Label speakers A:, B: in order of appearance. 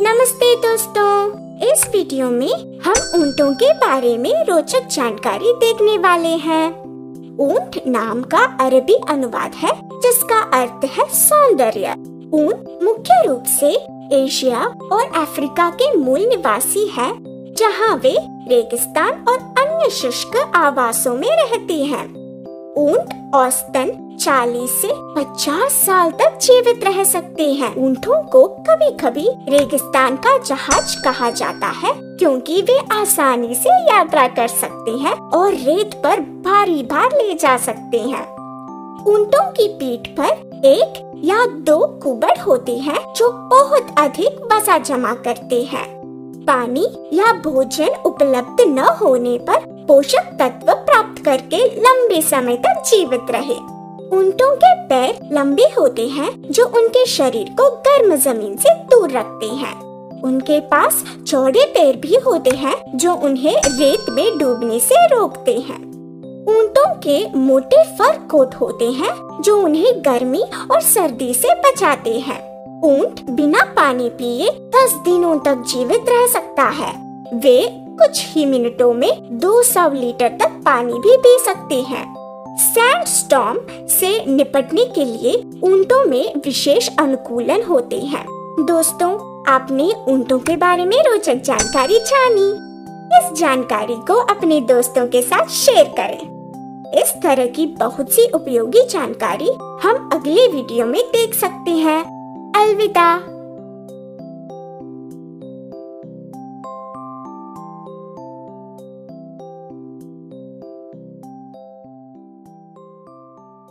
A: नमस्ते दोस्तों इस वीडियो में हम ऊँटों के बारे में रोचक जानकारी देखने वाले हैं। ऊँट नाम का अरबी अनुवाद है, जिसका अर्थ है सौंदर्य ऊँट मुख्य रूप से एशिया और अफ्रीका के मूल निवासी है, जहाँ वे रेगिस्तान और अन्य शुष्क आवासों में रहती हैं। ऊँट औसतन 40 से 50 साल तक जीवित रह सकते हैं। ऊँटों को कभी कभी रेगिस्तान का जहाज़ कहा जाता है, क्योंकि वे आसानी से यात्रा कर सकते हैं और रेत पर भारी भार ले जा सकते हैं। ऊँटों की पीठ पर एक या दो कुबड़ होते हैं, जो बहुत अधिक वसा जमा करते हैं। पानी या भोजन उपलब्ध न होने पर पोषक तत्व प्राप्त करके लंबे समय तक जीवित रहे। ऊँटों के पैर लंबे होते हैं, जो उनके शरीर को गर्म ज़मीन से दूर रखते हैं। उनके पास चौड़े पैर भी होते हैं, जो उन्हें रेत में डूबने से रोकते हैं। ऊँटों के मोटे फर कोट होते हैं, जो उन्हें गर्मी और सर्दी से बचाते हैं। ऊँट बिना पानी पिए दस दिनों तक जीवित रह सकता है। वे कुछ ही मिनटों में 200 लीटर तक पानी भी पी सकते हैं। सैंड स्टॉम से निपटने के लिए ऊँटों में विशेष अनुकूलन होते हैं। दोस्तों, आपने ऊँटों के बारे में रोचक जानकारी जानी। इस जानकारी को अपने दोस्तों के साथ शेयर करें। इस तरह की बहुत सी उपयोगी जानकारी हम अगले वीडियो में देख सकते हैं। अलविदा।